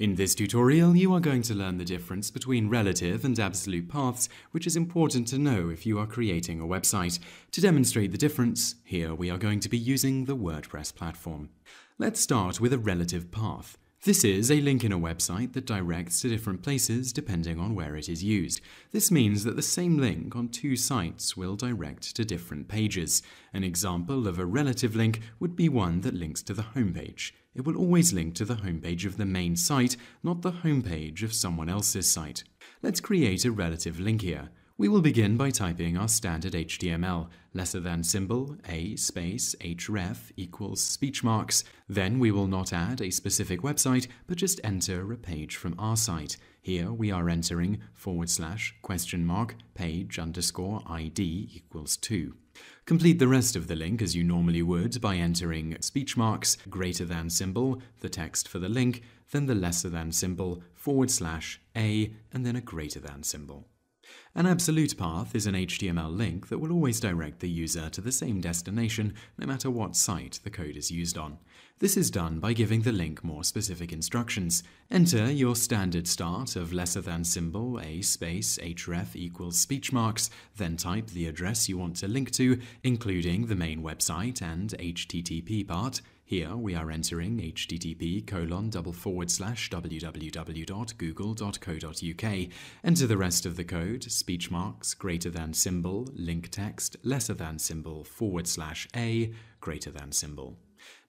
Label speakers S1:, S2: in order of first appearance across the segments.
S1: In this tutorial, you are going to learn the difference between relative and absolute paths, which is important to know if you are creating a website. To demonstrate the difference, here we are going to be using the WordPress platform. Let's start with a relative path. This is a link in a website that directs to different places depending on where it is used. This means that the same link on two sites will direct to different pages. An example of a relative link would be one that links to the homepage. It will always link to the homepage of the main site, not the homepage of someone else's site. Let's create a relative link here. We will begin by typing our standard HTML, lesser than symbol, a space href equals speech marks. Then we will not add a specific website, but just enter a page from our site. Here we are entering forward slash question mark page underscore ID equals 2. Complete the rest of the link as you normally would by entering speech marks, greater than symbol, the text for the link, then the lesser than symbol, forward slash a, and then a greater than symbol. An absolute path is an HTML link that will always direct the user to the same destination no matter what site the code is used on. This is done by giving the link more specific instructions. Enter your standard start of lesser than symbol a space href equals speech marks, then type the address you want to link to, including the main website and HTTP part, here we are entering http colon double forward slash www.google.co.uk. Enter the rest of the code, speech marks, greater than symbol, link text, lesser than symbol, forward slash a, greater than symbol.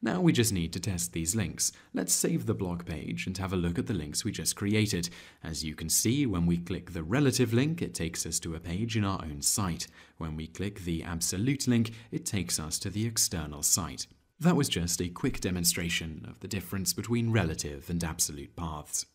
S1: Now we just need to test these links. Let's save the blog page and have a look at the links we just created. As you can see, when we click the relative link, it takes us to a page in our own site. When we click the absolute link, it takes us to the external site. That was just a quick demonstration of the difference between relative and absolute paths.